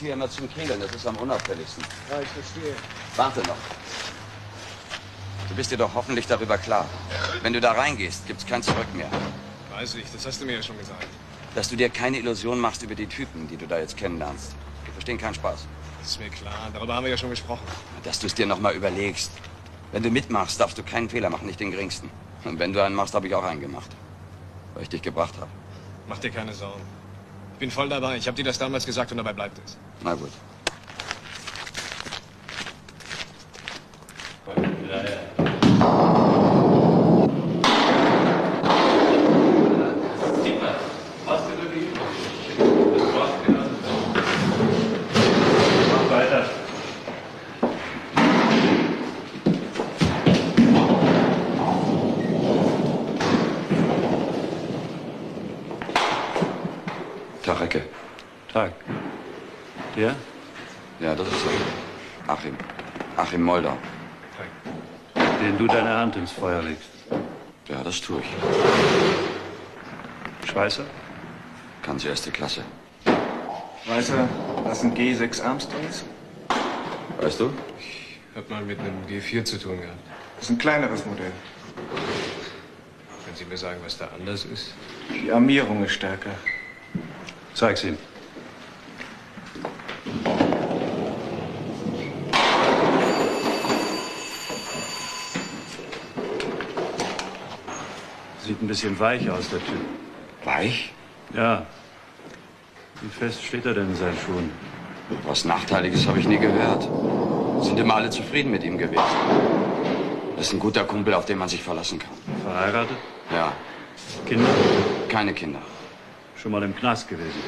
hier immer zum Kringeln, das ist am unauffälligsten. Ja, ich verstehe. Warte noch. Du bist dir doch hoffentlich darüber klar. Wenn du da reingehst, gibt's kein Zurück mehr. Weiß ich, das hast du mir ja schon gesagt. Dass du dir keine Illusion machst über die Typen, die du da jetzt kennenlernst. Die verstehen keinen Spaß. Das ist mir klar, darüber haben wir ja schon gesprochen. Dass du es dir noch mal überlegst. Wenn du mitmachst, darfst du keinen Fehler machen, nicht den geringsten. Und wenn du einen machst, habe ich auch einen gemacht. Weil ich dich gebracht habe. Mach dir keine Sorgen. Ich bin voll dabei. Ich habe dir das damals gesagt und dabei bleibt es. Na gut. Weiter. Tag, Recke. Tag. Der? Ja, das ist er. Achim. Achim Moldau. Den du deine Hand ins Feuer legst. Ja, das tue ich. Schweißer? Ganz erste Klasse. Weiß er, was ein G6 Armstrong ist? Weißt du? Hat mal mit einem G4 zu tun gehabt. Das ist ein kleineres Modell. Können Sie mir sagen, was da anders ist? Die Armierung ist stärker. Zeig's ihm. Bisschen weich aus, der Typ. Weich? Ja. Wie fest steht er denn in seinen Schuhen? Was Nachteiliges habe ich nie gehört. Sind immer alle zufrieden mit ihm gewesen. Das ist ein guter Kumpel, auf den man sich verlassen kann. Verheiratet? Ja, Kinder? keine Kinder. Schon mal im Knast gewesen.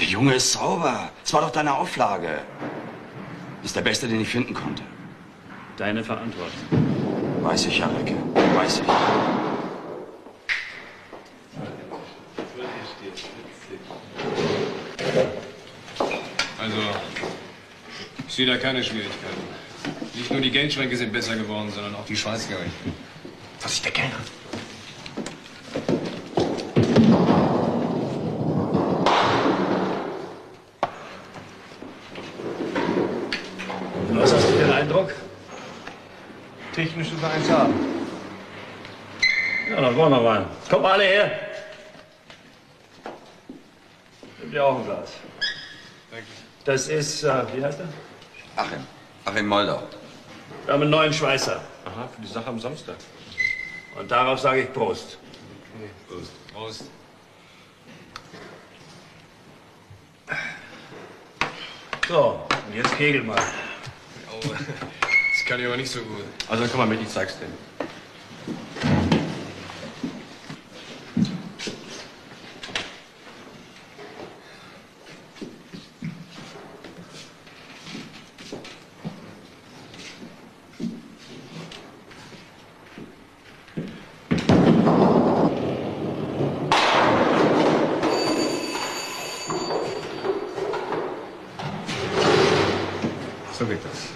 Der Junge ist sauber. Das war doch deine Auflage. Das ist der Beste, den ich finden konnte. Deine Verantwortung. Weiß ich ja, Recke. Weiß ich. Also, ich sehe da keine Schwierigkeiten. Nicht nur die Geldschränke sind besser geworden, sondern auch die Schweißgerechte. Was ist der Kellner? Was hast du für einen Eindruck? Technisch ist er 1A. Ja, dann wollen wir rein. Kommt mal alle her. Nimm dir auch ein Glas. Danke. Das ist, äh, wie heißt er? Achim. Achim Moldau. Wir haben einen neuen Schweißer. Aha, für die Sache am Samstag. Und darauf sage ich Prost. Prost. Prost. So, und jetzt kegel mal. Oh, das kann ich aber nicht so gut. Also dann komm mal mit, ich zeig's dir. So geht das.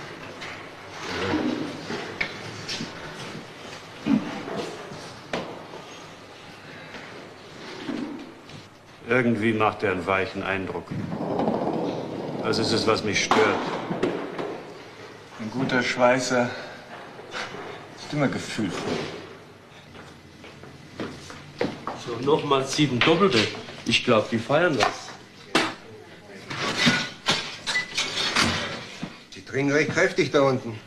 Irgendwie macht er einen weichen Eindruck. Das ist es, was mich stört. Ein guter Schweißer ist immer gefühlvoll. So, nochmal sieben Doppelte. Ich glaube, die feiern das. Die trinken recht kräftig da unten.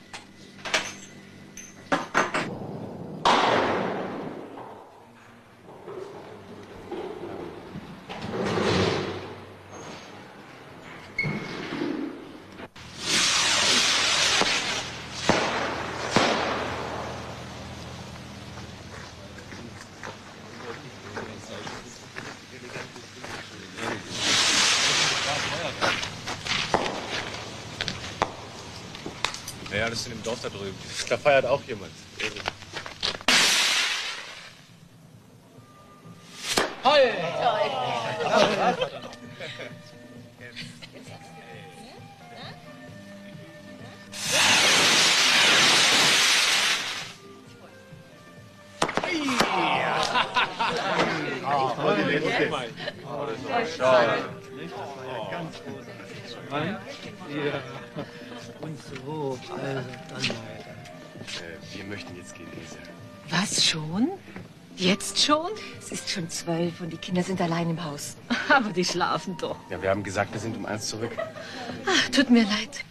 Dorf da drüben. Da feiert auch jemand. Also dann weiter. wir möchten jetzt gehen, Lisa. Was schon? Jetzt schon? Es ist schon zwölf und die Kinder sind allein im Haus. Aber die schlafen doch. Ja, wir haben gesagt, wir sind um eins zurück. Ach, tut mir leid.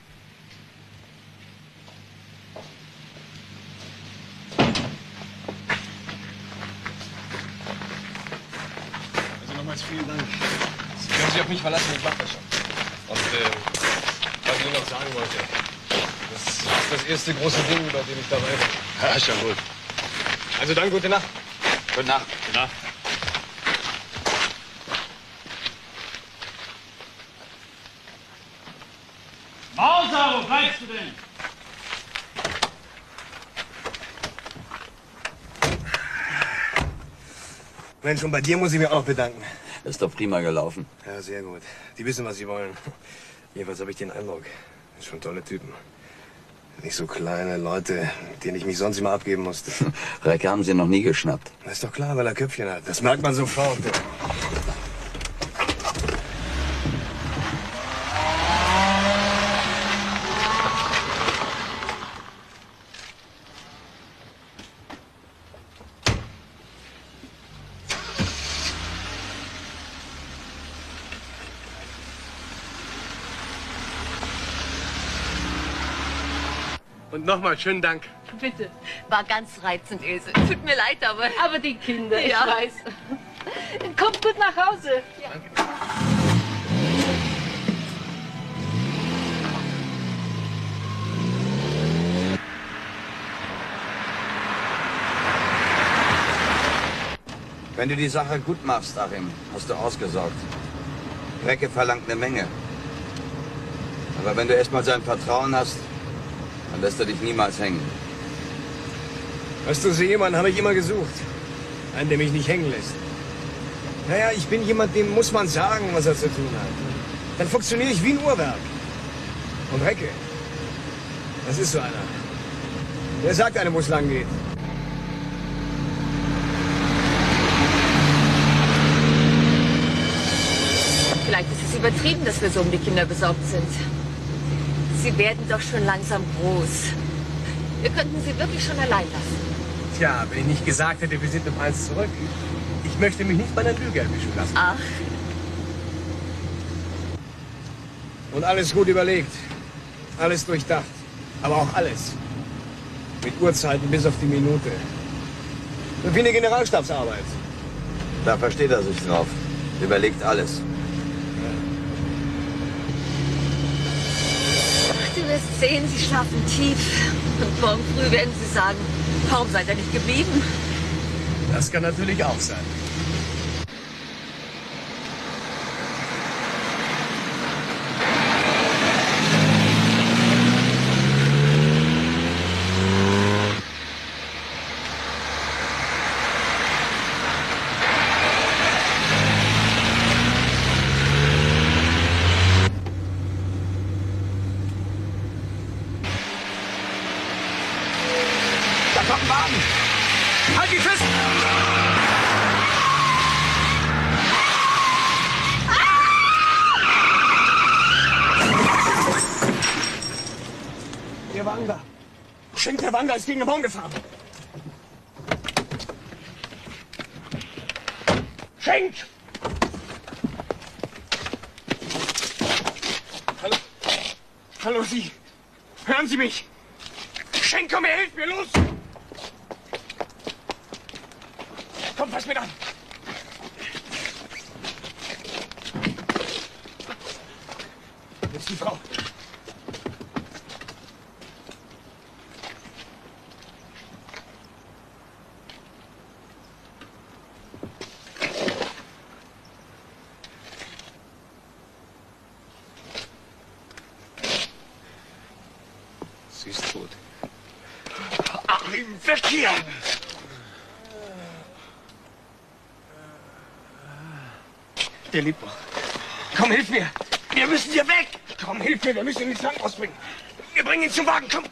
Also nochmals vielen Dank. Sie können sich auf mich verlassen, ich mach das schon. Und äh, was ich Ihnen noch sagen wollte, das ist das erste große Ding, bei dem ich dabei bin. Ja, schon gut. Also dann gute Nacht. Gute Nacht. Gute Nacht. Mauser, wo bleibst du denn? Mensch, und bei dir muss ich mich auch noch bedanken. Ist doch prima gelaufen. Ja, sehr gut. Die wissen, was sie wollen. Jedenfalls habe ich den Eindruck. Das sind schon tolle Typen. Nicht so kleine Leute, mit denen ich mich sonst immer abgeben musste. Recke haben sie noch nie geschnappt. Das ist doch klar, weil er Köpfchen hat. Das merkt man sofort. Nochmal schönen Dank. Bitte. War ganz reizend, Ilse. Tut mir leid, aber... Aber die Kinder, ich Ja. weiß. Kommt gut nach Hause. Wenn du die Sache gut machst, Achim, hast du ausgesorgt. Recke verlangt eine Menge. Aber wenn du erstmal sein Vertrauen hast, dann lässt er dich niemals hängen. Weißt du, so jemanden habe ich immer gesucht. Einen, der mich nicht hängen lässt. Naja, ich bin jemand, dem muss man sagen, was er zu tun hat. Dann funktioniere ich wie ein Uhrwerk. Und Recke, das ist so einer. Der sagt einem, wo es lang geht. Vielleicht ist es übertrieben, dass wir so um die Kinder besorgt sind. Sie werden doch schon langsam groß. Wir könnten sie wirklich schon allein lassen. Tja, wenn ich nicht gesagt hätte, wir sind um eins zurück. Ich möchte mich nicht bei einer Lüge erwischen lassen. Ach, Und alles gut überlegt. Alles durchdacht. Aber auch alles. Mit Uhrzeiten bis auf die Minute. Wie eine Generalstabsarbeit. Da versteht er sich drauf. Überlegt alles. Wirst sehen, sie schlafen tief. Und morgen früh werden sie sagen, warum seid ihr nicht geblieben? Das kann natürlich auch sein. Da kommt ein Wagen! Halt die fest! Da. Schenk, der Wagen da ist gegen den Baum gefahren. Schenk! Hallo? Hallo, Sie. Hören Sie mich. Schenk, komm her, hilf mir, los! Komm, fass mir an. Jetzt die Frau. Sie ist tot. Achim, weg hier! Der lebt noch. Komm, hilf mir! Wir müssen hier weg! Komm, hilf mir, wir müssen ihn ins Krankenhaus bringen. Wir bringen ihn zum Wagen, komm!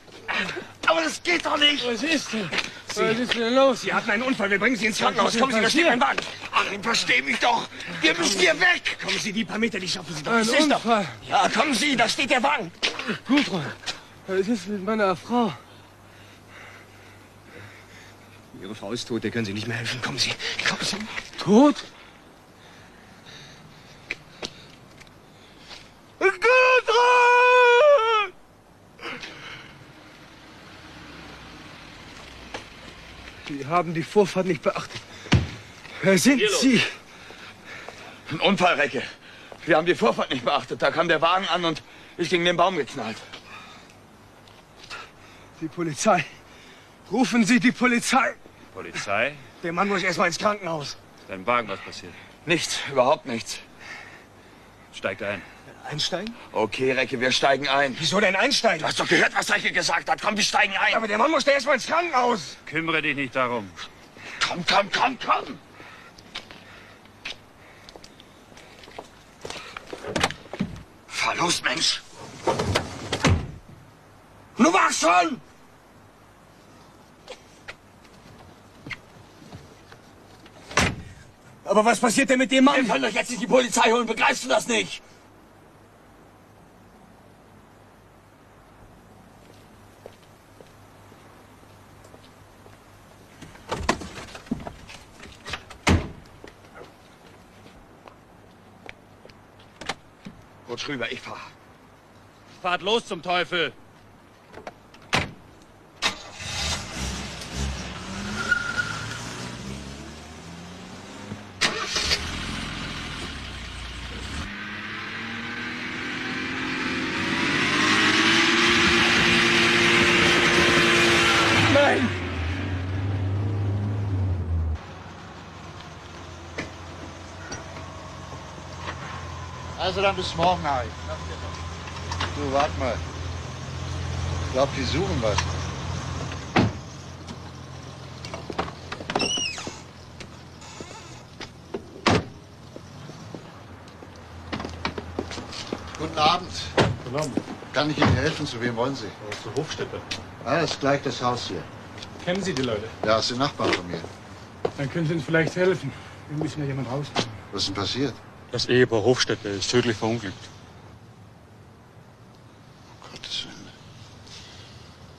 Aber das geht doch nicht! Was ist denn? Sie, Was ist denn los? Sie hatten einen Unfall. Wir bringen Sie ins Krankenhaus. Kommen Sie, da steht mein Wagen. Achim, versteh mich doch. Wir müssen hier weg. Kommen Sie, die paar Meter, die schaffen Sie doch. Ein Ich seh's doch. Unfall. Ja, kommen Sie, da steht der Wagen. Gudrun, was ist mit meiner Frau? Ihre Frau ist tot, der können Sie nicht mehr helfen. Kommen Sie, kommen Sie. Tot? Gudrun! Sie haben die Vorfahrt nicht beachtet. Wer sind Sie? Ein Unfall, Recke. Wir haben die Vorfahrt nicht beachtet. Da kam der Wagen an und ist gegen den Baum geknallt. Die Polizei. Rufen Sie die Polizei. Polizei? Der Mann muss erst mal ins Krankenhaus. Dein Wagen, was passiert? Nichts, überhaupt nichts. Steigt ein. Einsteigen? Okay, Recke, wir steigen ein. Wieso denn einsteigen? Du hast doch gehört, was Recke gesagt hat. Komm, wir steigen ein. Aber der Mann muss erst mal ins Krankenhaus. Kümmere dich nicht darum. Komm, komm, komm, komm. Fahr los, Mensch. Nu mach schon! Aber was passiert denn mit dem Wir Mann? können doch jetzt nicht die Polizei holen. Begreifst du das nicht? Rutsch rüber, ich fahr. Fahrt los zum Teufel! Also dann bis morgen, Harry. Du, warte mal. Ich glaube, die suchen was. Guten Abend. Guten Abend. Kann ich Ihnen helfen? Zu wem wollen Sie? Zu Hofstädter. Ah, das ist gleich das Haus hier. Kennen Sie die Leute? Ja, das sind Nachbarn von mir. Dann können Sie uns vielleicht helfen. Wir müssen ja jemand rausnehmen. Was ist denn passiert? Das Ehepaar Hofstädter ist tödlich verunglückt. Gottes Willen.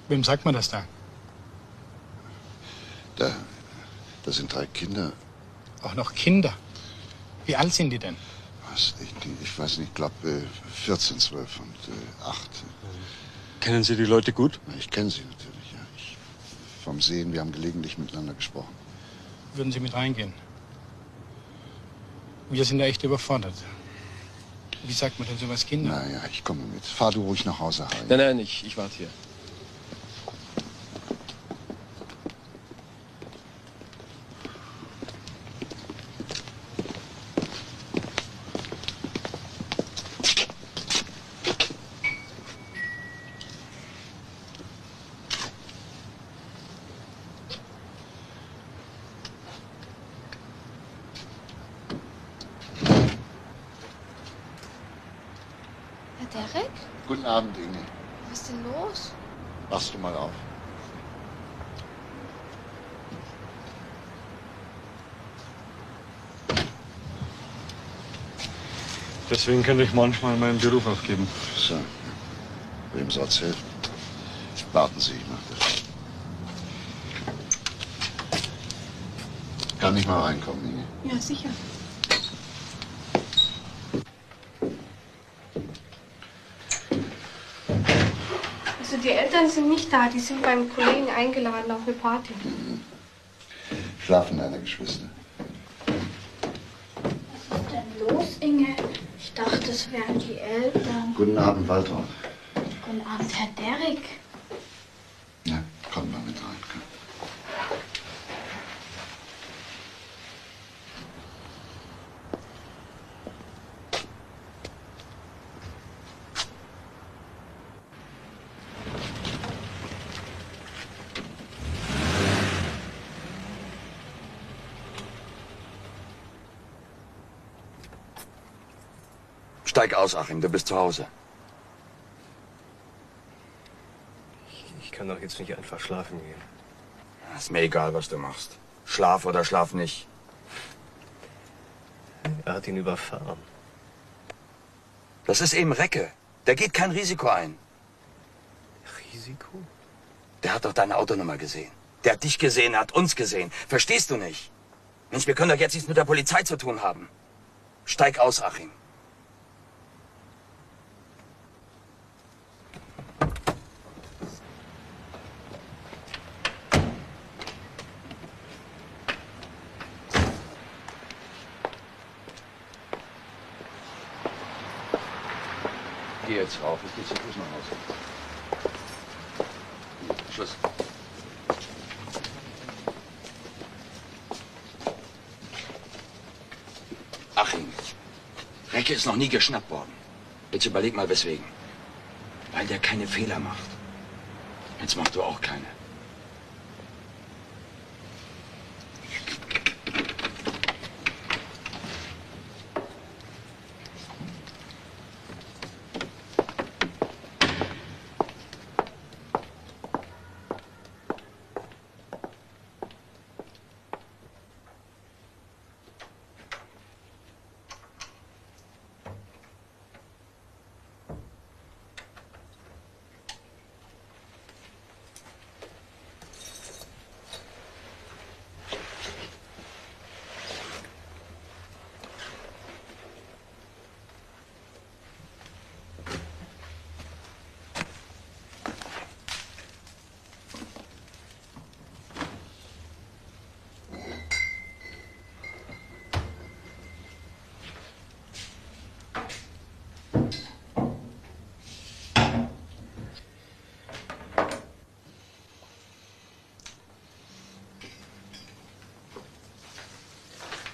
Wem sagt man das da? Da, da sind drei Kinder. Auch noch Kinder. Wie alt sind die denn? Was, ich, ich weiß nicht, ich glaube äh, 14, 12 und äh, 8. Kennen Sie die Leute gut? Ich kenne sie natürlich, ja. Ich, vom Sehen, wir haben gelegentlich miteinander gesprochen. Würden Sie mit reingehen? Wir sind da echt überfordert. Wie sagt man denn sowas Kindern? Naja, ich komme mit. Fahr du ruhig nach Hause, Harry. Nein, nein, ich, ich warte hier. Herr Derek? Guten Abend, Inge. Was ist denn los? Wachst du mal auf. Deswegen könnte ich manchmal meinen Beruf aufgeben. So. Wem soll's helfen? Warten Sie, ich mach das. Kann ich mal reinkommen, Inge? Ja, sicher. Also die Eltern sind nicht da, die sind beim Kollegen eingeladen auf eine Party. Schlafen deine Geschwister? Was ist denn los, Inge? Ich die Eltern. Guten Abend, Waltraud. Guten Abend, Herr Derek. Ja, komm mal mit rein. Komm. Steig aus, Achim, du bist zu Hause. Ich kann doch jetzt nicht einfach schlafen gehen. Ist mir egal, was du machst. Schlaf oder schlaf nicht. Er hat ihn überfahren. Das ist eben Recke. Der geht kein Risiko ein. Risiko? Der hat doch deine Autonummer gesehen. Der hat dich gesehen, er hat uns gesehen. Verstehst du nicht? Mensch, wir können doch jetzt nichts mit der Polizei zu tun haben. Steig aus, Achim. Geh jetzt rauf, ich geh zu Fuß nach Hause. Schluss. Achim, Recke ist noch nie geschnappt worden. Jetzt überleg mal, weswegen. Weil der keine Fehler macht. Jetzt machst du auch keine.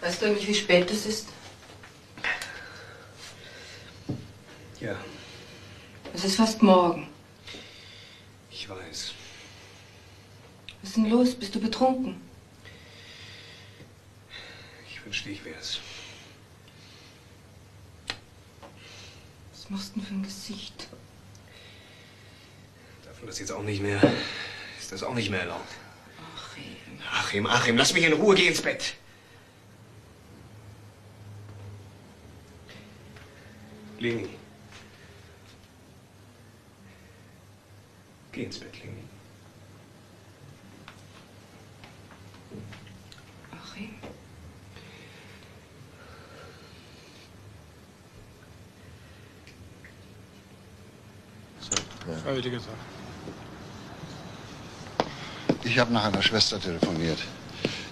Weißt du eigentlich, wie spät es ist? Ja, Es ist fast morgen. ich weiß. Was ist denn los? Bist du betrunken? Ich wünschte, ich wär's. Was machst du denn für ein Gesicht? Darf man das jetzt auch nicht mehr? Ist das auch nicht mehr erlaubt? Achim. Achim, Achim, lass mich in Ruhe, geh ins Bett. Leni. Geh ins Bett, Leni. Achim. Freiwillige Sache. Ich habe nach einer Schwester telefoniert.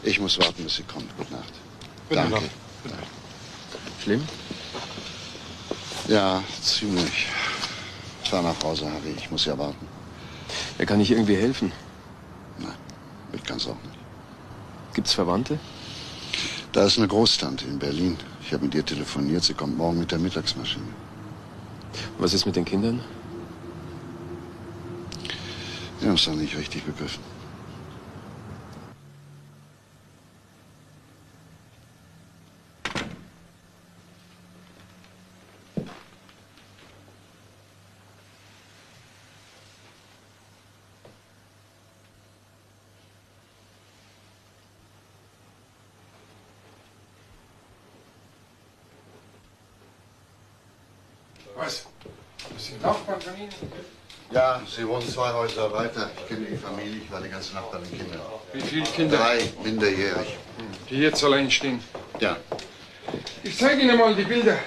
Ich muss warten, bis sie kommt. Gute Nacht. Gute Danke. Nacht. Schlimm? Ja, ziemlich. Fahr nach Hause, Harry. Ich muss ja warten. Er kann ich irgendwie helfen. Nein, ich kann's auch nicht. Gibt's Verwandte? Da ist eine Großtante in Berlin. Ich habe mit ihr telefoniert. Sie kommt morgen mit der Mittagsmaschine. Was ist mit den Kindern? Wir haben es doch nicht richtig begriffen. Was? Das sind Nachbarn von? Ja, sie wohnen zwei Häuser weiter. Ich kenne die Familie. Ich war die ganze Nacht bei den Kindern. Wie viele Kinder? Drei, minderjährig. Die jetzt allein stehen. Ja. Ich zeige Ihnen mal die Bilder.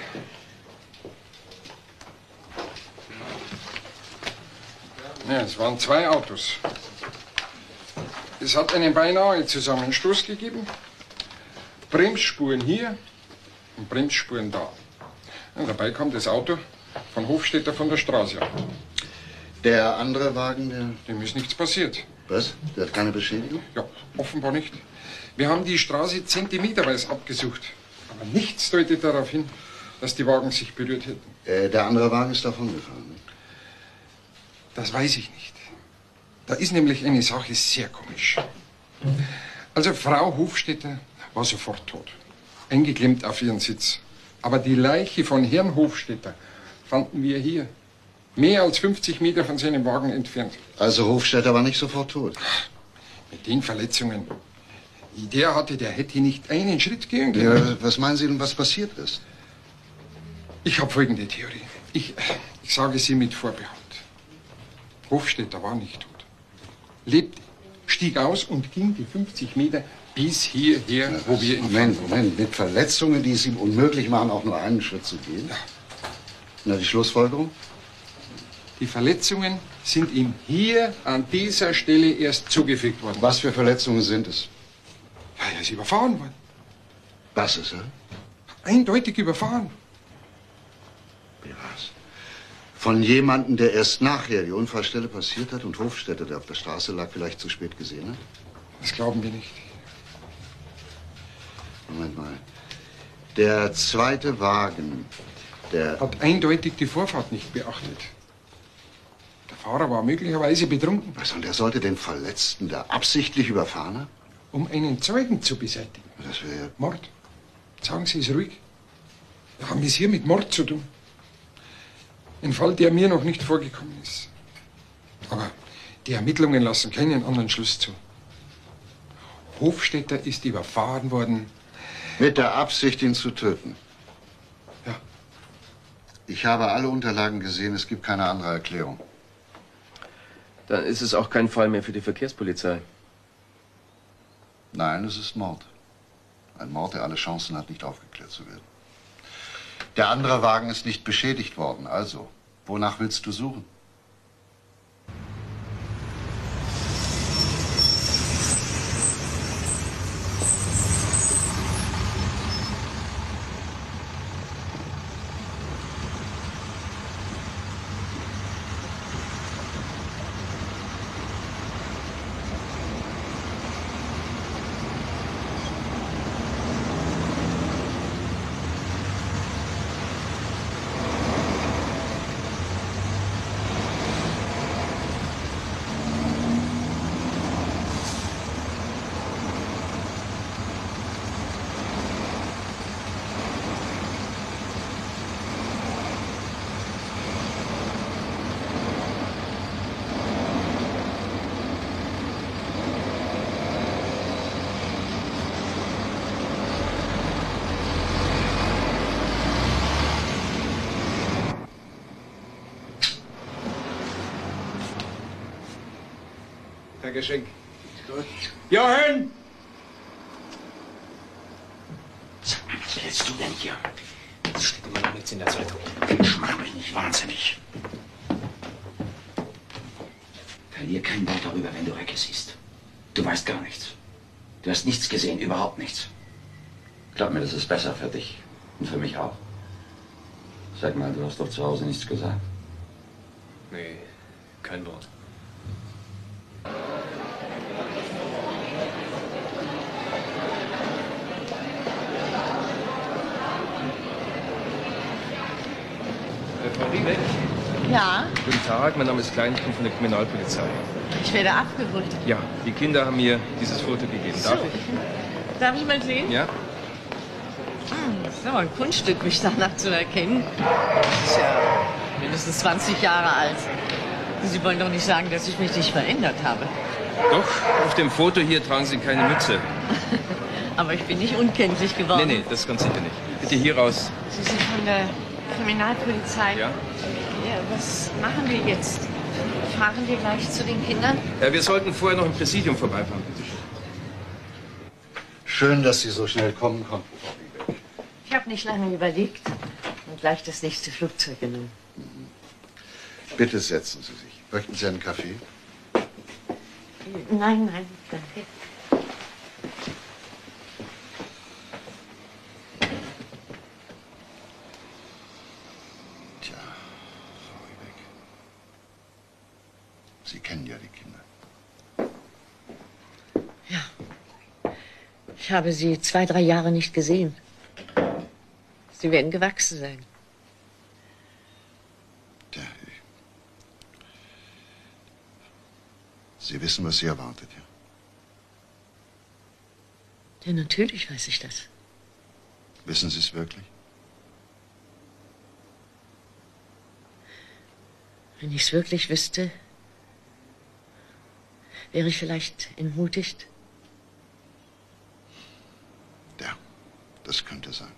Ja, es waren zwei Autos. Es hat einen beinahe Zusammenstoß gegeben. Bremsspuren hier und Bremsspuren da. Und dabei kam das Auto von Hofstädter von der Straße ab. Der andere Wagen, der. Dem ist nichts passiert. Was? Der hat keine Beschädigung? Ja, offenbar nicht. Wir haben die Straße zentimeterweise abgesucht. Aber nichts deutet darauf hin, dass die Wagen sich berührt hätten. Äh, der andere Wagen ist davon gefahren. Ne? Das weiß ich nicht. Da ist nämlich eine Sache sehr komisch. Also Frau Hofstetter war sofort tot. Eingeklemmt auf ihren Sitz. Aber die Leiche von Herrn Hofstetter fanden wir hier. Mehr als 50 Meter von seinem Wagen entfernt. Also Hofstädter war nicht sofort tot. Mit den Verletzungen. Der hatte, der hätte nicht einen Schritt gehen können. Ja, was meinen Sie denn, was passiert ist? Ich habe folgende Theorie. Ich, ich sage sie mit Vorbehalt. Hofstetter war nicht tot. Lebte, stieg aus und ging die 50 Meter bis hierher, wo wir ihn Moment, Moment. Mit Verletzungen, die es ihm unmöglich machen, auch nur einen Schritt zu gehen? Ja. Na, die Schlussfolgerung? Die Verletzungen sind ihm hier an dieser Stelle erst zugefügt worden. Was für Verletzungen sind es? Ja, er ist überfahren worden. Was ist er? Eindeutig überfahren. Wie was? Von jemandem, der erst nachher die Unfallstelle passiert hat und Hofstädter, der auf der Straße lag, vielleicht zu spät gesehen hat? Das glauben wir nicht. Moment mal. Der zweite Wagen, der... Hat eindeutig die Vorfahrt nicht beachtet. Der Fahrer war möglicherweise betrunken. Was, und er sollte den Verletzten da absichtlich überfahren haben? Um einen Zeugen zu beseitigen. Das wäre... Mord. Sagen Sie es ruhig. Wir haben es hier mit Mord zu tun. Ein Fall, der mir noch nicht vorgekommen ist. Aber die Ermittlungen lassen keinen anderen Schluss zu. Hofstetter ist überfahren worden. Mit der Absicht, ihn zu töten. Ja. Ich habe alle Unterlagen gesehen, es gibt keine andere Erklärung. Dann ist es auch kein Fall mehr für die Verkehrspolizei. Nein, es ist Mord. Ein Mord, der alle Chancen hat, nicht aufgeklärt zu werden. Der andere Wagen ist nicht beschädigt worden. Also, wonach willst du suchen? Geschenk. Gut. Johann! Was willst du denn hier? Es steht immer noch nichts in der Zeitung. Ich mach mich nicht wahnsinnig. Verlier kein Wort darüber, wenn du Recke siehst. Du weißt gar nichts. Du hast nichts gesehen, überhaupt nichts. Glaub mir, das ist besser für dich. Und für mich auch. Sag mal, du hast doch zu Hause nichts gesagt. Nee, kein Wort. Frau Riebeck? Ja, Guten Tag, mein Name ist Klein, ich bin von der Kriminalpolizei. ich werde abgeholt. Ja, die Kinder haben mir dieses Foto gegeben. Darf So. ich? Darf ich mal sehen? Ja? Hm, das ist aber ein Kunststück, mich danach zu erkennen. Das ist ja mindestens 20 Jahre alt. Sie wollen doch nicht sagen, dass ich mich nicht verändert habe. Doch, auf dem Foto hier tragen Sie keine Mütze. Aber ich bin nicht unkenntlich geworden. Nee, nee, das ganz sicher nicht. Bitte hier raus. Sie sind von der Kriminalpolizei. Ja? Ja, was machen wir jetzt? Fahren wir gleich zu den Kindern? Ja, wir sollten vorher noch im Präsidium vorbeifahren, bitte schön. Schön, dass Sie so schnell kommen konnten. Ich habe nicht lange überlegt und gleich das nächste Flugzeug genommen. Bitte setzen Sie sich. Möchten Sie einen Kaffee? Nein, nein, danke. Tja, Frau Riebeck. Sie kennen ja die Kinder. Ich habe sie zwei, drei Jahre nicht gesehen. Sie werden gewachsen sein. Sie wissen, was Sie erwartet, ja? Ja, natürlich weiß ich das. Wissen Sie es wirklich? Wenn ich es wirklich wüsste, Wäre ich vielleicht entmutigt? Ja, das könnte sein.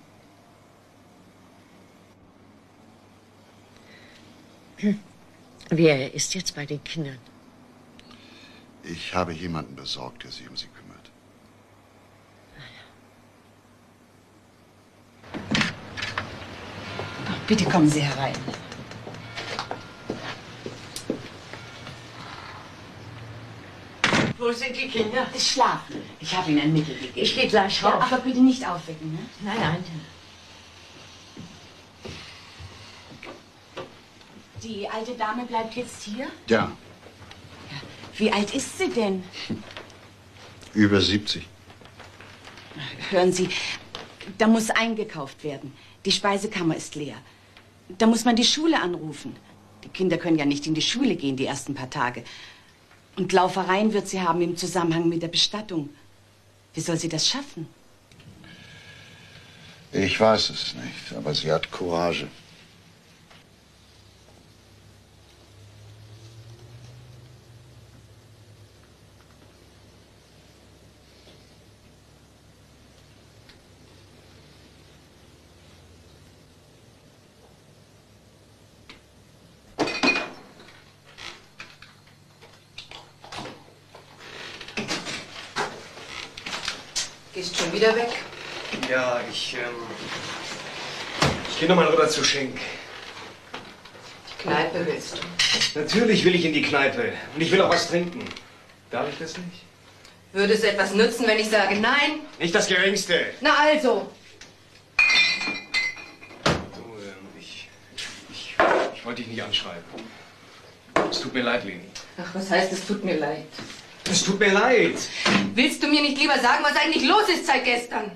Hm. Wer ist jetzt bei den Kindern? Ich habe jemanden besorgt, der sich um sie kümmert. Bitte kommen Sie herein. Wo sind die Kinder? Schlafen. Ich habe Ihnen ein Mittel gegeben. Ich gehe gleich Ja, rauf. aber bitte nicht aufwecken, ne? Nein, nein. Die alte Dame bleibt jetzt hier? Ja, Wie alt ist sie denn? über 70. Hören Sie, da muss eingekauft werden. Die Speisekammer ist leer. Da muss man die Schule anrufen. Die Kinder können ja nicht in die Schule gehen die ersten paar Tage. Und Laufereien wird sie haben im Zusammenhang mit der Bestattung. Wie soll sie das schaffen? Ich weiß es nicht, aber sie hat Courage. Gehst schon wieder weg? Ja, ich, ähm, ich gehe nochmal rüber zu Schenk. Die Kneipe willst du. Natürlich will ich in die Kneipe. Und ich will auch was trinken. Darf ich das nicht? Würde es etwas nützen, wenn ich sage nein? Nicht das Geringste. Na also. Du, ähm, ich, ich, ich wollte dich nicht anschreiben. Es tut mir leid, Leni. Ach, was heißt, es tut mir leid. Es tut mir leid. Willst du mir nicht lieber sagen, was eigentlich los ist seit gestern?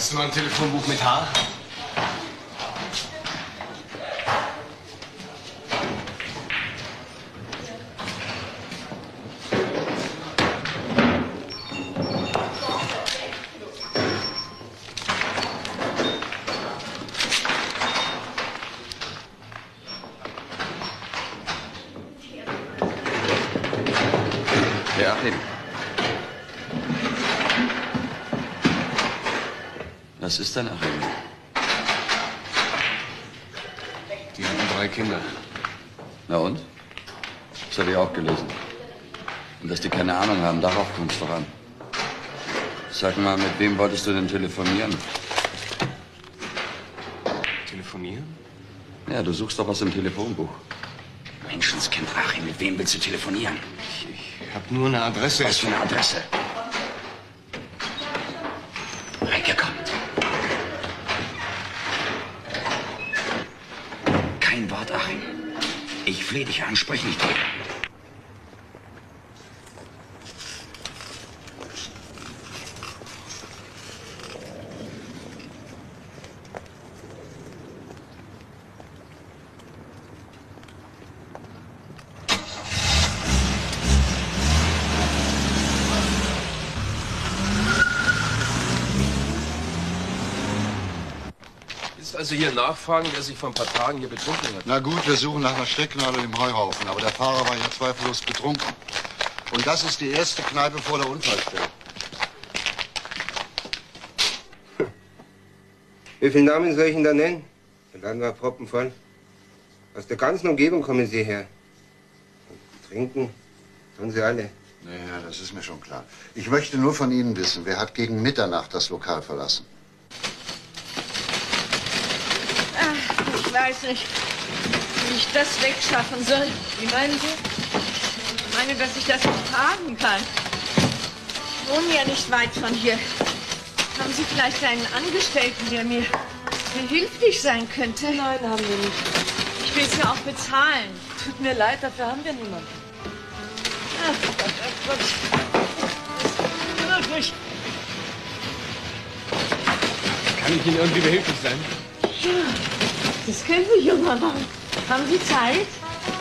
Hast du noch ein Telefonbuch mit H? Der Achim. Was ist denn Achim? Die hatten drei Kinder. Na und? Das habe ich auch gelesen. Und dass die keine Ahnung haben, darauf kommt es doch an. Sag mal, mit wem wolltest du denn telefonieren? Telefonieren? Ja, du suchst doch was im Telefonbuch. Menschenskind, Achim, mit wem willst du telefonieren? Ich hab nur eine Adresse. Was für eine Adresse? Recke kommt. Kein Wort, Achim. Ich flehe dich an, sprich nicht drüber. Also hier nachfragen, wer sich vor ein paar Tagen hier betrunken hat. Na gut, wir suchen nach einer Stecknadel im Heuhaufen, aber der Fahrer war ja zweifellos betrunken. Und das ist die erste Kneipe vor der Unfallstelle. Wie viele Namen soll ich Ihnen da nennen? Der Laden war proppenvoll. Aus der ganzen Umgebung kommen Sie her. Und trinken tun Sie alle. Ja, das ist mir schon klar. Ich möchte nur von Ihnen wissen, wer hat gegen Mitternacht das Lokal verlassen? Ach, ich weiß nicht, wie ich das wegschaffen soll. Wie meinen Sie? Ich meine, dass ich das nicht tragen kann. Ich wohne ja nicht weit von hier. Haben Sie vielleicht einen Angestellten, der mir behilflich sein könnte? Nein, haben wir nicht. Ich will es ja auch bezahlen. Tut mir leid, dafür haben wir niemanden. Ach Gott, ach Gott. Das ist wirklich... Kann ich Ihnen irgendwie behilflich sein? Ja, das können Sie, junger Mann. Haben Sie Zeit?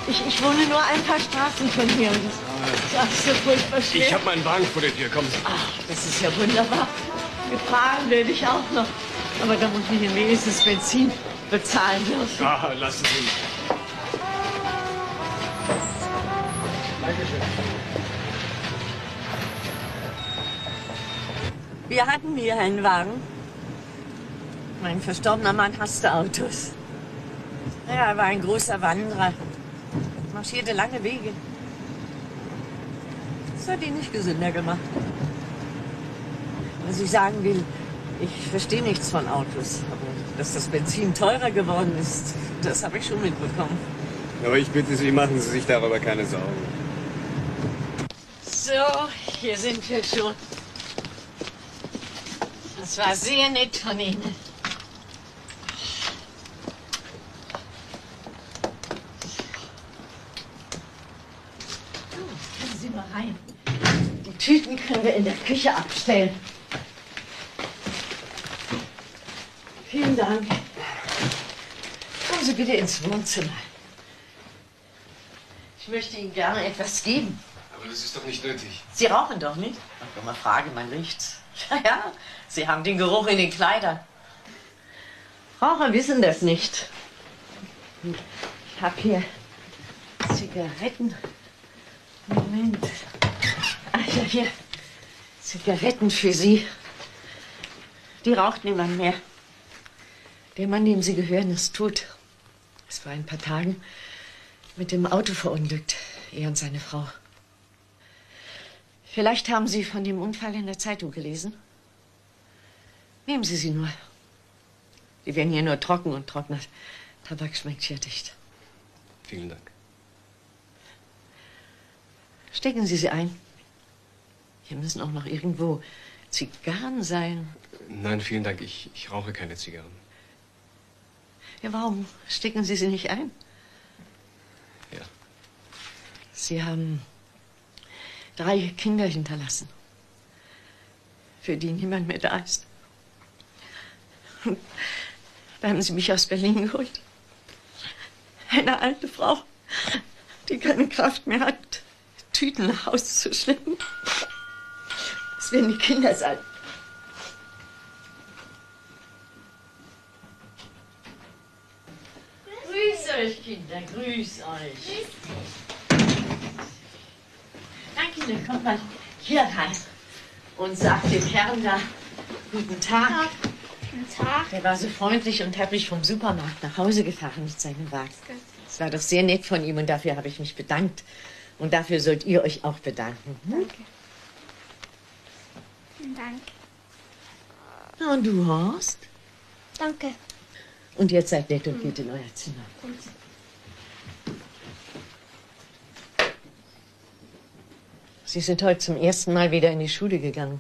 Ich, ich wohne nur ein paar Straßen von hier. Und das ist alles so furchtbar schwer. Ich habe meinen Wagen vor der Tür. Kommen Sie. Ach, das ist ja wunderbar. Gefahren werde ich auch noch. Aber da muss ich wenigstens Benzin bezahlen dürfen. Ah, lassen Sie mich. Dankeschön. Wir hatten hier einen Wagen. Mein verstorbener Mann hasste Autos. Ja, er war ein großer Wanderer. Marschierte lange Wege. Das hat ihn nicht gesünder gemacht. Was ich sagen will, ich verstehe nichts von Autos. Aber dass das Benzin teurer geworden ist, das habe ich schon mitbekommen. Aber ich bitte Sie, machen Sie sich darüber keine Sorgen. So, hier sind wir schon. Das war sehr nett von Ihnen. Sie mal rein. Die Tüten können wir in der Küche abstellen. Vielen Dank. Kommen Sie bitte ins Wohnzimmer. Ich möchte Ihnen gerne etwas geben. Aber das ist doch nicht nötig. Sie rauchen doch nicht? Wenn man frage, man riecht's. Ja, ja, Sie haben den Geruch in den Kleidern. Raucher wissen das nicht. Ich habe hier Zigaretten. Moment. Ja, hier. Zigaretten für Sie. Die raucht niemand mehr. Der Mann, dem Sie gehören, ist tot. Es war ein paar Tagen mit dem Auto verunglückt, er und seine Frau. Vielleicht haben Sie von dem Unfall in der Zeitung gelesen. Nehmen Sie sie nur. Die werden hier nur trocken und trockener. Tabak schmeckt hier dicht. Vielen Dank. Stecken Sie sie ein. Hier müssen auch noch irgendwo Zigarren sein. Nein, vielen Dank. Ich, ich rauche keine Zigarren. Ja, warum stecken Sie sie nicht ein? Ja. Sie haben drei Kinder hinterlassen, für die niemand mehr da ist. Da haben sie mich aus Berlin geholt. Eine alte Frau, die keine Kraft mehr hat, Tüten nach Hause zu schleppen. Das werden die Kinder sein. Grüß euch, Kinder, grüß euch. Na, Kinder, kommt mal hier rein und sagt dem Herrn da guten Tag. Guten Tag. Der war so freundlich und hat mich vom Supermarkt nach Hause gefahren mit seinem Wagen. Es war doch sehr nett von ihm und dafür habe ich mich bedankt. Und dafür sollt ihr euch auch bedanken. Hm? Danke. Vielen Dank. Na, Und du, Horst? Danke. Und jetzt seid nett und geht in euer Zimmer. Sie sind heute zum ersten Mal wieder in die Schule gegangen.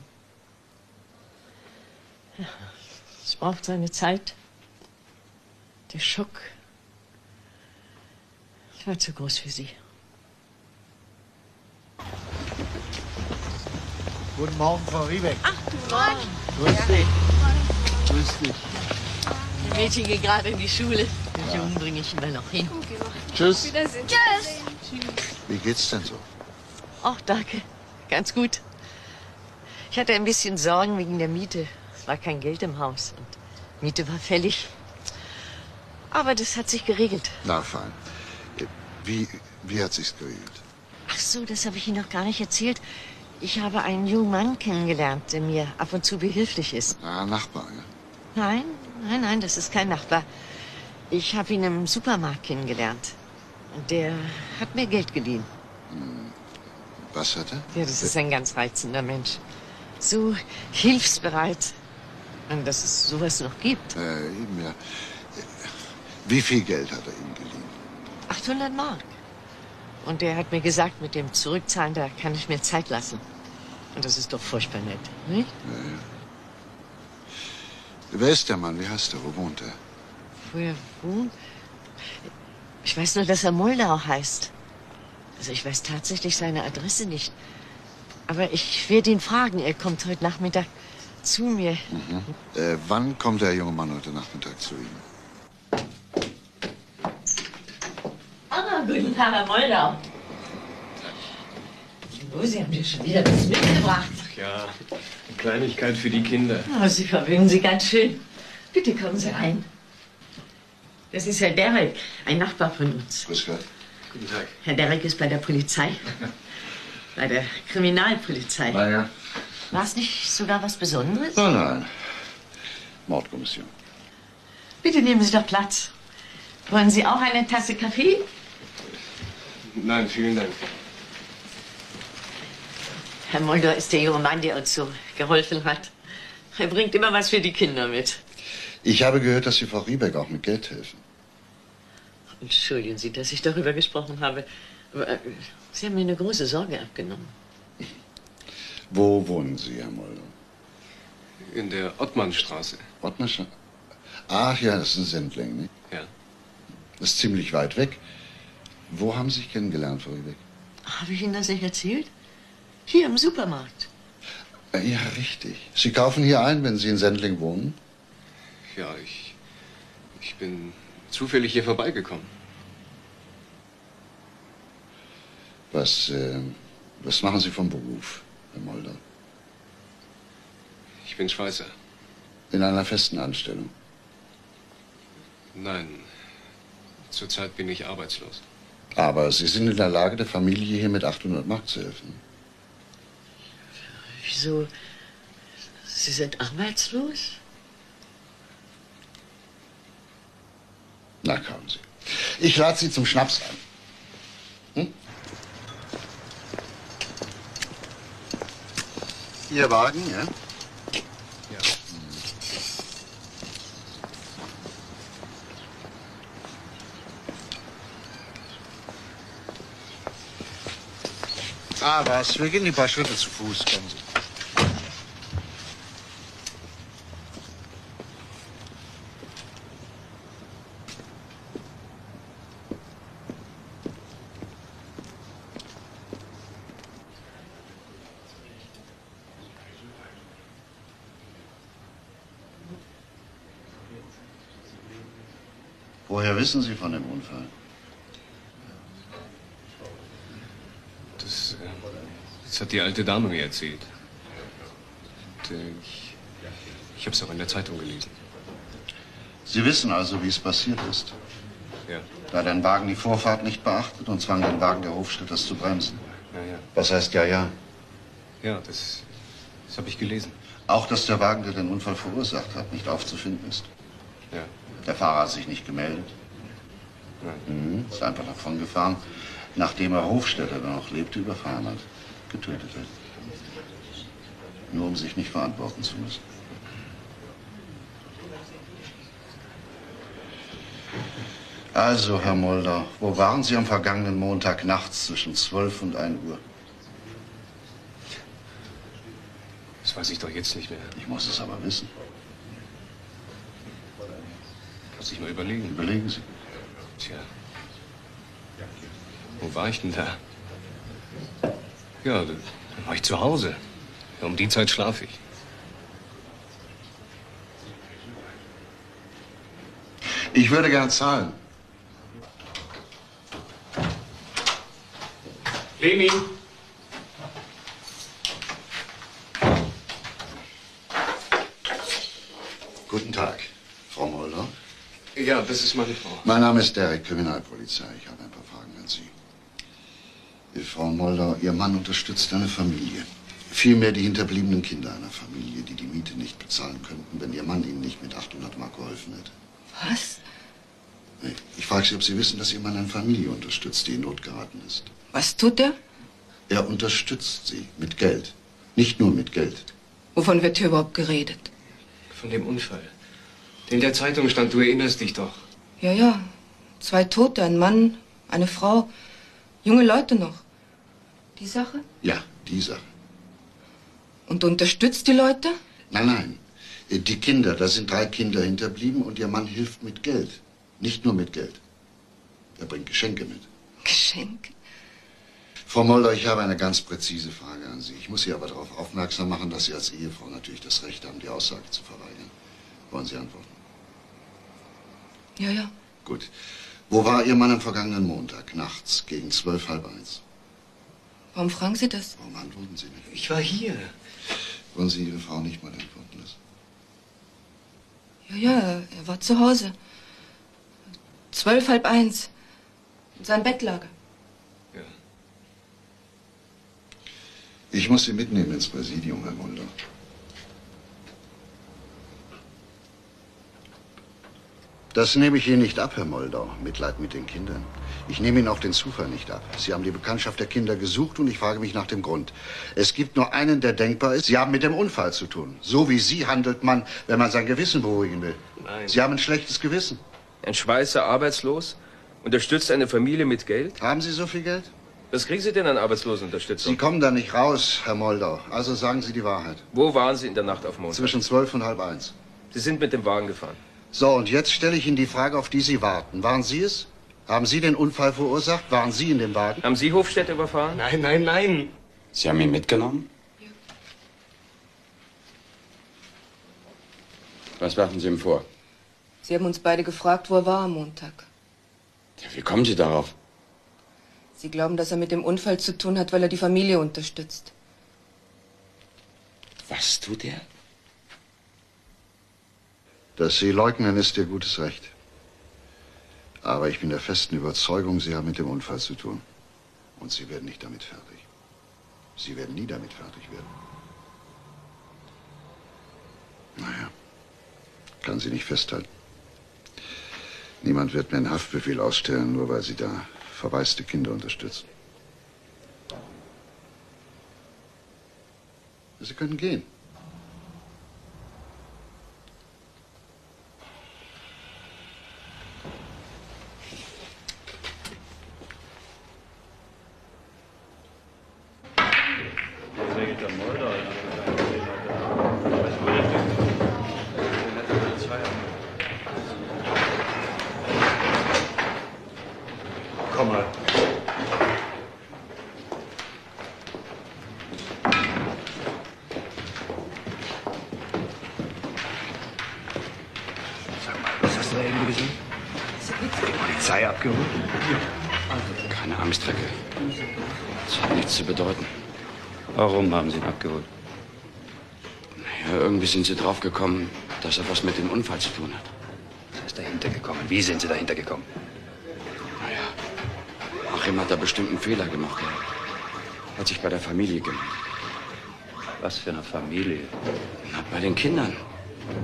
Ja, Es braucht seine Zeit. Der Schock war zu groß für Sie. Guten Morgen, Frau Riebeck. Ach, guten Morgen. Grüß dich. Grüß dich. Die Mädchen gehen gerade in die Schule. Den Jungen bringe ich immer noch hin. Tschüss. Wiedersehen. Tschüss. Wie geht's denn so? Ach, danke. Ganz gut. Ich hatte ein bisschen Sorgen wegen der Miete. Es war kein Geld im Haus und Miete war fällig. Aber das hat sich geregelt. Na, fein. Wie, wie hat sich's geregelt? Ach so, das habe ich Ihnen noch gar nicht erzählt. Ich habe einen jungen Mann kennengelernt, der mir ab und zu behilflich ist. Ah, Nachbar, ja. Nein, nein, nein, das ist kein Nachbar. Ich habe ihn im Supermarkt kennengelernt. Und der hat mir Geld geliehen. Was hat er? Ja, das ist ein ganz reizender Mensch. So hilfsbereit. Und dass es sowas noch gibt. Äh, eben, ja. Wie viel Geld hat er ihm geliehen? 800 Mark. Und der hat mir gesagt, mit dem Zurückzahlen, da kann ich mir Zeit lassen. Und das ist doch furchtbar nett, nicht? Ja, ja. Wer ist der Mann? Wie heißt er? Wo wohnt er? Wo er wohnt? Ich weiß nur, dass er Moldau heißt. Also ich weiß tatsächlich seine Adresse nicht. Aber ich werde ihn fragen. Er kommt heute Nachmittag Zu mir. Mhm. Äh, wann kommt der junge Mann heute Nachmittag zu Ihnen? Guten Tag, Herr Moldau. Oh, Sie haben dir schon wieder was mitgebracht. Ja, eine Kleinigkeit für die Kinder. Oh, Sie verwöhnen Sie ganz schön. Bitte kommen Sie rein. Das ist Herr Derek, ein Nachbar von uns. Grüß Gott. Guten Tag. Herr Derek ist bei der Polizei. Bei der Kriminalpolizei. Na ja. War es nicht sogar was Besonderes? Nein, nein. Mordkommission. Bitte nehmen Sie doch Platz. Wollen Sie auch eine Tasse Kaffee? Nein, vielen Dank. Herr Mulder ist der junge Mann, der uns so geholfen hat. Er bringt immer was für die Kinder mit. Ich habe gehört, dass Sie Frau Riebeck auch mit Geld helfen. Entschuldigen Sie, dass ich darüber gesprochen habe. Aber äh, Sie haben mir eine große Sorge abgenommen. Wo wohnen Sie, Herr Mulder? In der Ottmannstraße. Ottmannstraße? Ach ja, das ist ein Sendling, ne? Ja. Das ist ziemlich weit weg. Wo haben Sie sich kennengelernt, Frau Riebeck? Habe ich Ihnen das nicht erzählt? Hier im Supermarkt. Äh, Ja, richtig. Sie kaufen hier ein, wenn Sie in Sendling wohnen? Ja, ich. Ich bin zufällig hier vorbeigekommen. Was, äh, was machen Sie vom Beruf, Herr Mulder? Ich bin Schweißer. In einer festen Anstellung. Nein. Zurzeit bin ich arbeitslos. Aber Sie sind in der Lage, der Familie hier mit 800 Mark zu helfen. Wieso? Sie sind arbeitslos? Na, kommen Sie. Ich lade Sie zum Schnaps ein. Hm? Ihr Wagen, ja? Ah, was? Wir gehen die paar Schritte zu Fuß. Kommen Sie. Woher wissen Sie von dem Unfall? Das, äh, das hat die alte Dame mir erzählt. Und, äh, ich ich habe es auch in der Zeitung gelesen. Sie wissen also, wie es passiert ist. Ja. Da hat ein Wagen die Vorfahrt nicht beachtet und zwang den Wagen der Hofstädters zu bremsen. Ja, ja. Was heißt ja, ja? Ja, das, das habe ich gelesen. Auch, dass der Wagen, der den Unfall verursacht hat, nicht aufzufinden ist. Ja. Der Fahrer hat sich nicht gemeldet. Mhm, ist einfach davon gefahren, nachdem er Hofstädter, noch lebte, überfahren hat. Getötet hat. Nur um sich nicht verantworten zu müssen. Also, Herr Mulder, wo waren Sie am vergangenen Montag nachts zwischen 12 und 1 Uhr? Das weiß ich doch jetzt nicht mehr. Ich muss es aber wissen. Muss ich mal überlegen. Überlegen Sie. Tja. Wo war ich denn da? Ja, da da war ich zu Hause. Ja, um die Zeit schlafe ich. Ich würde gern zahlen. Lenin! Guten Tag, Frau Mulder. Ja, das ist meine Frau. Mein Name ist Derek, Kriminalpolizei. Ich habe ein paar Fragen an Sie. Äh, Frau Mulder, Ihr Mann unterstützt eine Familie. Vielmehr die hinterbliebenen Kinder einer Familie, die die Miete nicht bezahlen könnten, wenn Ihr Mann Ihnen nicht mit 800 Mark geholfen hätte. Was? Nee, Ich frage Sie, ob Sie wissen, dass Ihr Mann eine Familie unterstützt, die in Not geraten ist. Was tut er? Er unterstützt sie mit Geld. Nicht nur mit Geld. Wovon wird hier überhaupt geredet? Von dem Unfall. In der Zeitung stand, du erinnerst dich doch. Ja, ja. Zwei Tote, ein Mann, eine Frau. Junge Leute noch. Die Sache? Ja, die Sache. Und unterstützt die Leute? Nein, nein. Die Kinder, da sind drei Kinder hinterblieben und Ihr Mann hilft mit Geld. Nicht nur mit Geld. Er bringt Geschenke mit. Geschenk? Frau Molder, ich habe eine ganz präzise Frage an Sie. Ich muss Sie aber darauf aufmerksam machen, dass Sie als Ehefrau natürlich das Recht haben, die Aussage zu verweigern. Wollen Sie antworten? Ja, ja. Gut. Wo war Ihr Mann am vergangenen Montag, nachts, gegen zwölf, halb eins? Warum fragen Sie das? Warum antworten Sie nicht? Ich war hier. Wollen Sie Ihre Frau nicht mal antworten lassen? Ja, ja, er war zu Hause. Zwölf, halb eins. In seinem Bett lag er. Ich muss Sie mitnehmen ins Präsidium, Herr Mulder. Das nehme ich Ihnen nicht ab, Herr Moldau. Mitleid mit den Kindern. Ich nehme Ihnen auch den Zufall nicht ab. Sie haben die Bekanntschaft der Kinder gesucht und ich frage mich nach dem Grund. Es gibt nur einen, der denkbar ist. Sie haben mit dem Unfall zu tun. So wie Sie handelt man, wenn man sein Gewissen beruhigen will. Nein. Sie haben ein schlechtes Gewissen. Ein Schweißer arbeitslos, unterstützt eine Familie mit Geld. Haben Sie so viel Geld? Was kriegen Sie denn an Arbeitslosenunterstützung? Sie kommen da nicht raus, Herr Moldau. Also sagen Sie die Wahrheit. Wo waren Sie in der Nacht auf Montag? Zwischen zwölf und halb eins. Sie sind mit dem Wagen gefahren. So, und jetzt stelle ich Ihnen die Frage, auf die Sie warten. Waren Sie es? Haben Sie den Unfall verursacht? Waren Sie in dem Wagen? Haben Sie Hofstädte überfahren? Nein, nein, nein. Sie haben ihn mitgenommen? Was werfen Sie ihm vor? Sie haben uns beide gefragt, wo er war am Montag. Ja, wie kommen Sie darauf? Sie glauben, dass er mit dem Unfall zu tun hat, weil er die Familie unterstützt. Was tut er? Dass Sie leugnen, ist Ihr gutes Recht. Aber ich bin der festen Überzeugung, Sie haben mit dem Unfall zu tun. Und Sie werden nicht damit fertig. Sie werden nie damit fertig werden. Naja, kann sie nicht festhalten. Niemand wird mir einen Haftbefehl ausstellen, nur weil Sie da verwaiste Kinder unterstützen. Sie können gehen. Komm mal. Sag mal, was hast du da eben gesehen? Die Polizei abgeholt? Keine Angst, Recke. Das hat nichts zu bedeuten. Warum haben Sie ihn abgeholt? Ja, irgendwie sind Sie draufgekommen, dass er was mit dem Unfall zu tun hat. Was ist dahinter gekommen? Wie sind Sie dahinter gekommen? Achim hat da bestimmt einen Fehler gemacht. Er hat sich bei der Familie gemeldet. Was für eine Familie? Na, bei den Kindern.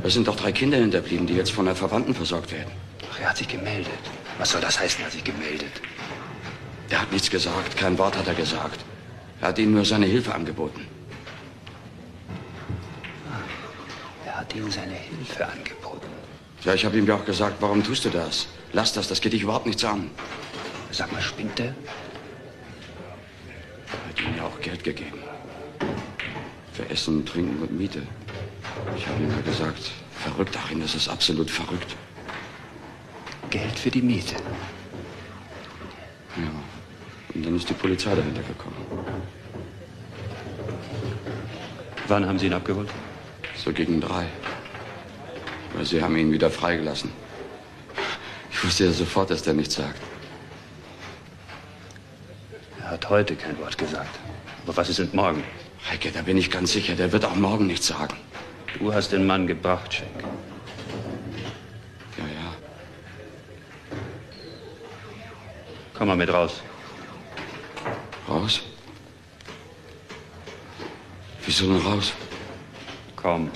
Es sind doch drei Kinder hinterblieben, die jetzt von der Verwandten versorgt werden. Ach, er hat sich gemeldet. Was soll das heißen, er hat sich gemeldet? Er hat nichts gesagt, kein Wort hat er gesagt. Er hat ihnen nur seine Hilfe angeboten. Er hat Ihnen seine Hilfe angeboten. Ja, ich habe ihm ja auch gesagt, warum tust du das? Lass das, das geht dich überhaupt nichts an. Sag mal, spinnt der? Er hat ihnen ja auch Geld gegeben. Für Essen, Trinken und Miete. Ich habe ihm ja gesagt, verrückt, Achim, das ist absolut verrückt. Geld für die Miete. Ja. Und dann ist die Polizei dahinter gekommen. Wann haben Sie ihn abgeholt? So gegen drei. Aber sie haben ihn wieder freigelassen. Ich wusste ja sofort, dass der nichts sagt. Er hat heute kein Wort gesagt. Aber was ist mit morgen? Heike, da bin ich ganz sicher, der wird auch morgen nichts sagen. Du hast den Mann gebracht, Schenk. Ja, ja. Komm mal mit raus. Raus? Wieso denn raus? Komm.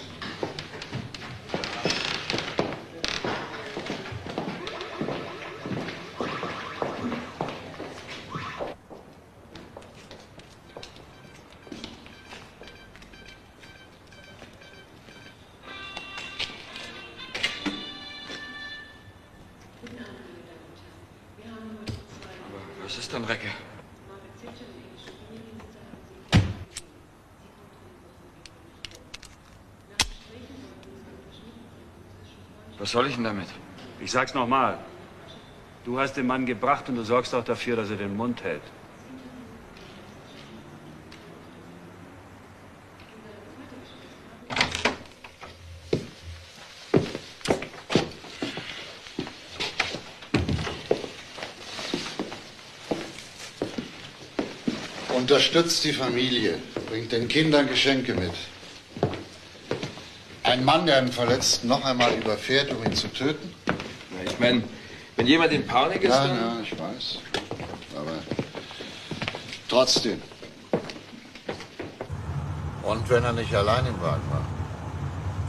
Was soll ich denn damit? Ich sag's nochmal. Du hast den Mann gebracht und du sorgst auch dafür, dass er den Mund hält. Unterstützt die Familie, bringt den Kindern Geschenke mit. Ein Mann, der einen Verletzten noch einmal überfährt, um ihn zu töten? Na, ich meine, wenn jemand in Panik ist, Ja, dann... ja, ich weiß. Aber trotzdem. Und wenn er nicht allein im Wagen war?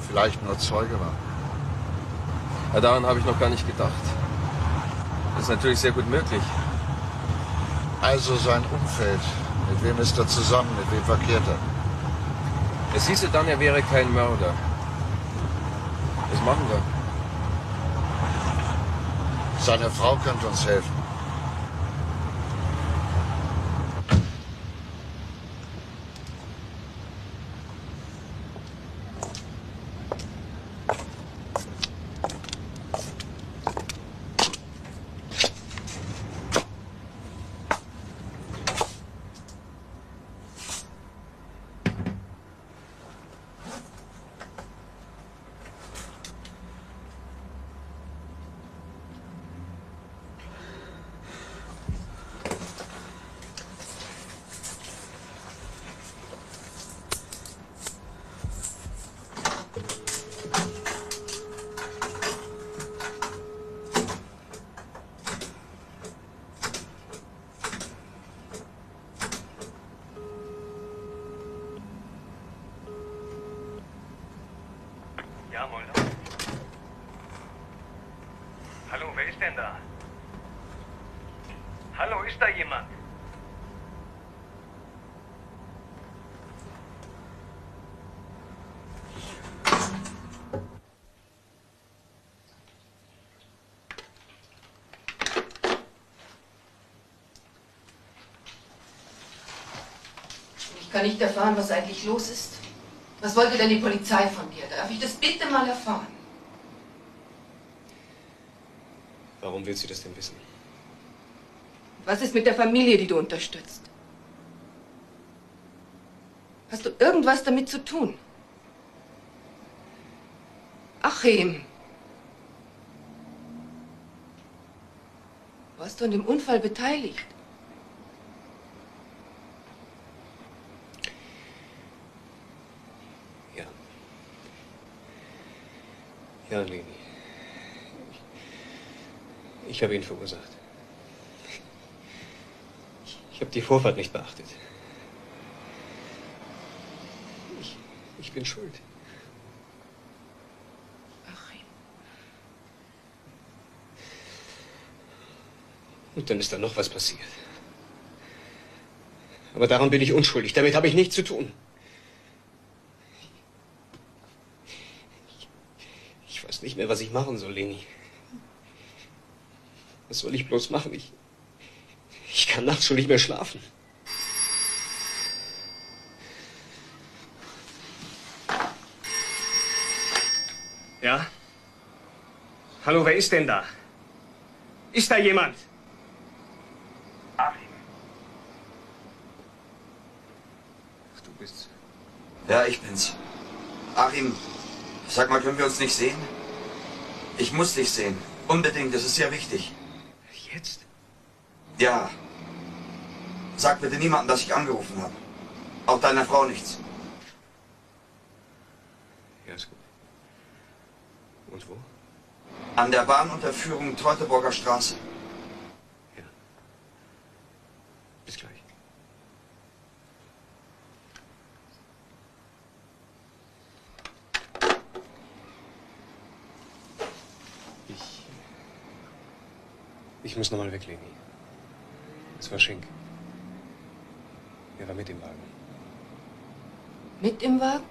Vielleicht nur Zeuge war? Ja, daran habe ich noch gar nicht gedacht. Das ist natürlich sehr gut möglich. Also sein Umfeld. Mit wem ist er zusammen? Mit wem verkehrt er? Es hieße dann, er wäre kein Mörder. Machen wir? Seine Frau könnte uns helfen. Ja, Mulder. Hallo, wer ist denn da? Hallo, ist da jemand? Ich kann nicht erfahren, was eigentlich los ist. Was wollte denn die Polizei von dir? Darf ich das bitte mal erfahren? Warum willst du das denn wissen? Was ist mit der Familie, die du unterstützt? Hast du irgendwas damit zu tun? Achim. Warst du an dem Unfall beteiligt? Ja. Ja, Leni. Ich, ich habe ihn verursacht. Ich, ich habe die Vorfahrt nicht beachtet. Ich, ich bin schuld. Und dann ist da noch was passiert. Aber daran bin ich unschuldig. Damit habe ich nichts zu tun. Ich weiß nicht mehr, was ich machen soll, Leni. Was soll ich bloß machen? Ich, ich kann nachts schon nicht mehr schlafen. Ja? Hallo, wer ist denn da? Ist da jemand? Ach, du bist's. Ja, ich bin's. Achim, sag mal, können wir uns nicht sehen? Ich muss dich sehen. Unbedingt, das ist sehr wichtig. Jetzt? Ja. Sag bitte niemandem, dass ich angerufen habe. Auch deiner Frau nichts. Ja, ist gut. Und wo? An der Bahnunterführung Teutoburger Straße. Bis gleich. Ich. Ich muss nochmal weg, Leni. Es war Schenk. Er war mit im Wagen. Mit im Wagen?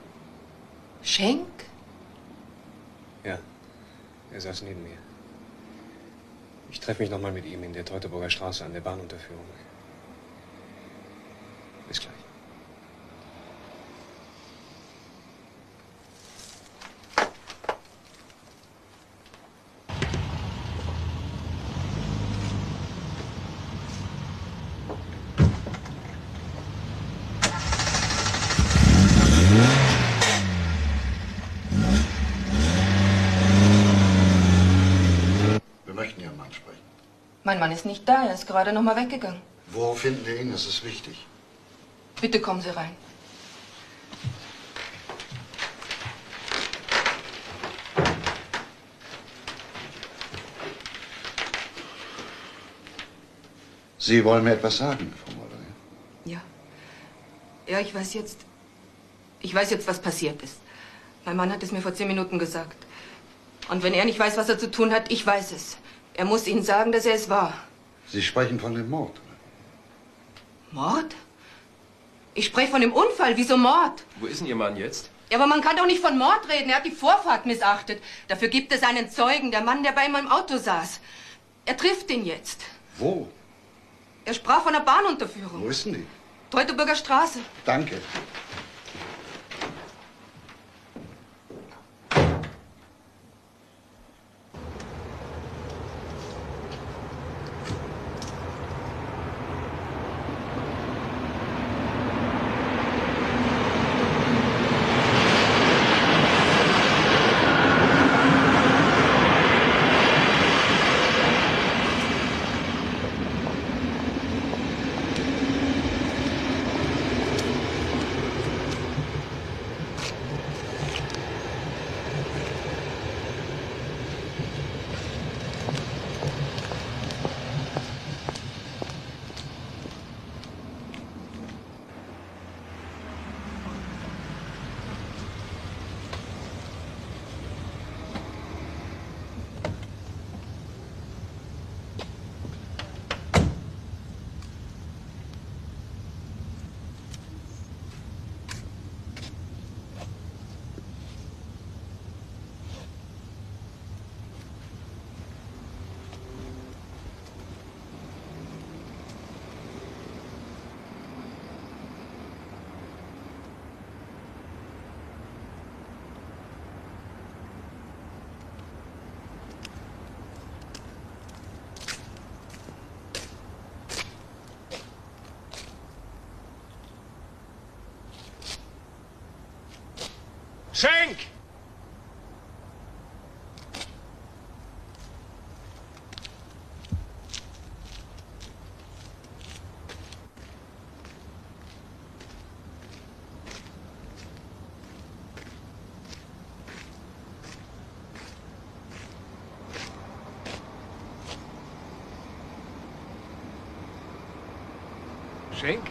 Schenk? Ja. Er saß neben mir. Ich treffe mich nochmal mit ihm in der Teutoburger Straße an der Bahnunterführung. Bis gleich. Wir möchten Ihren Mann sprechen. Mein Mann ist nicht da, er ist gerade noch mal weggegangen. Wo finden wir ihn? Das ist wichtig. Bitte kommen Sie rein. Sie wollen mir etwas sagen, Frau Moller. Ja. Ja, ich weiß jetzt. Ich weiß jetzt, was passiert ist. Mein Mann hat es mir vor zehn Minuten gesagt. Und wenn er nicht weiß, was er zu tun hat, ich weiß es. Er muss Ihnen sagen, dass er es war. Sie sprechen von dem Mord. Mord? Ich spreche von dem Unfall. Wieso Mord? Wo ist denn Ihr Mann jetzt? Ja, aber man kann doch nicht von Mord reden. Er hat die Vorfahrt missachtet. Dafür gibt es einen Zeugen, der Mann, der bei ihm im Auto saß. Er trifft ihn jetzt. Wo? Er sprach von einer Bahnunterführung. Wo ist denn die? Teutoburger Straße. Danke. Schenk! Schenk?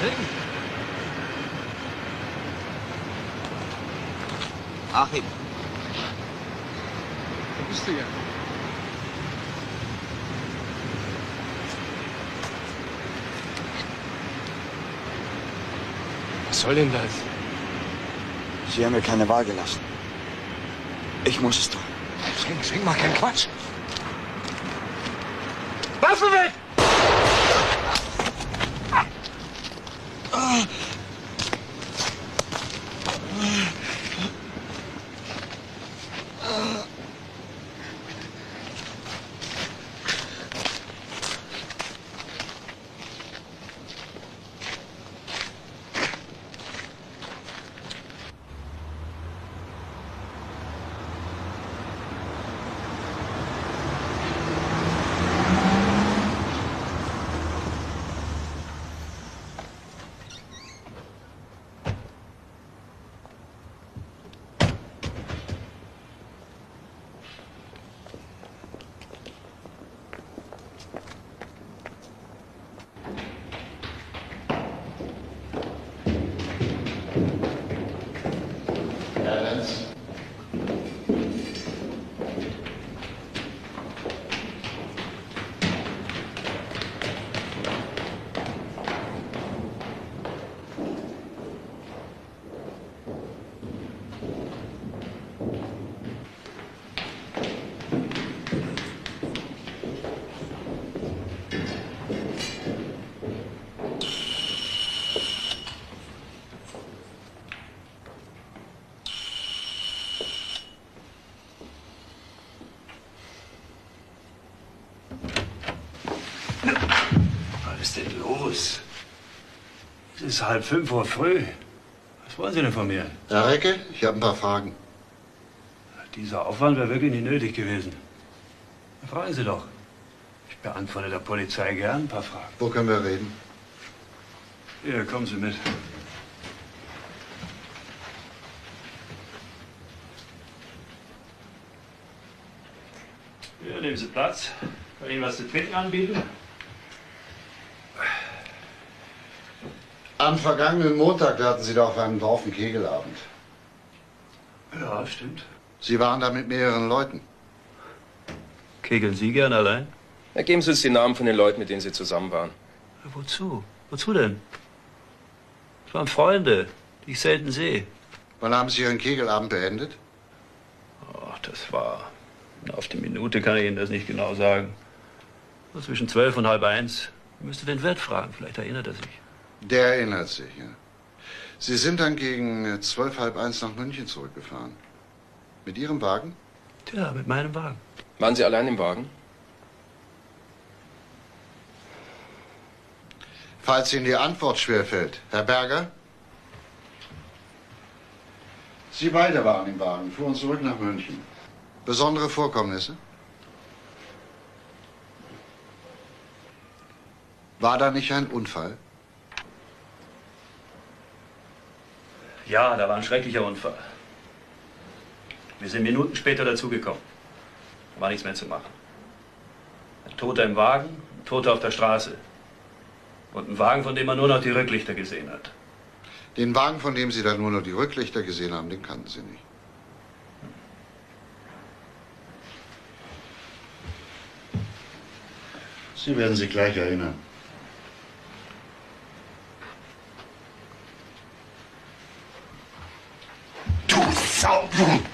Schenk? Achim, Wo bist du ja? Was soll denn das? Sie haben mir keine Wahl gelassen. Ich muss es tun. Schenk, Schenk, mach keinen Quatsch. Waffe weg! Es ist halb fünf Uhr früh. Was wollen Sie denn von mir? Herr Recke, ich habe ein paar Fragen. Dieser Aufwand wäre wirklich nicht nötig gewesen. Fragen Sie doch. Ich beantworte der Polizei gern ein paar Fragen. Wo können wir reden? Hier, kommen Sie mit. Hier, nehmen Sie Platz. Kann ich Ihnen was zu trinken anbieten? Am vergangenen Montag da hatten Sie doch auf einem Dorf einen Kegelabend. Ja, stimmt. Sie waren da mit mehreren Leuten. Kegeln Sie gern allein? Na, geben Sie uns die Namen von den Leuten, mit denen Sie zusammen waren. Wozu? Wozu denn? Das waren Freunde, die ich selten sehe. Wann haben Sie Ihren Kegelabend beendet? Ach, das war. Auf die Minute kann ich Ihnen das nicht genau sagen. So zwischen zwölf und halb eins. Ich müsste den Wirt fragen, vielleicht erinnert er sich. Der erinnert sich, ja. Sie sind dann gegen äh, zwölf, halb eins nach München zurückgefahren. Mit Ihrem Wagen? Tja, mit meinem Wagen. Waren Sie allein im Wagen? Falls Ihnen die Antwort schwerfällt, Herr Berger? Sie beide waren im Wagen, fuhren zurück nach München. Besondere Vorkommnisse? War da nicht ein Unfall? Ja, da war ein schrecklicher Unfall. Wir sind Minuten später dazugekommen. Da war nichts mehr zu machen. Ein Toter im Wagen, ein Toter auf der Straße. Und ein Wagen, von dem man nur noch die Rücklichter gesehen hat. Den Wagen, von dem Sie dann nur noch die Rücklichter gesehen haben, den kannten Sie nicht. Sie werden sich gleich erinnern. Du Sau!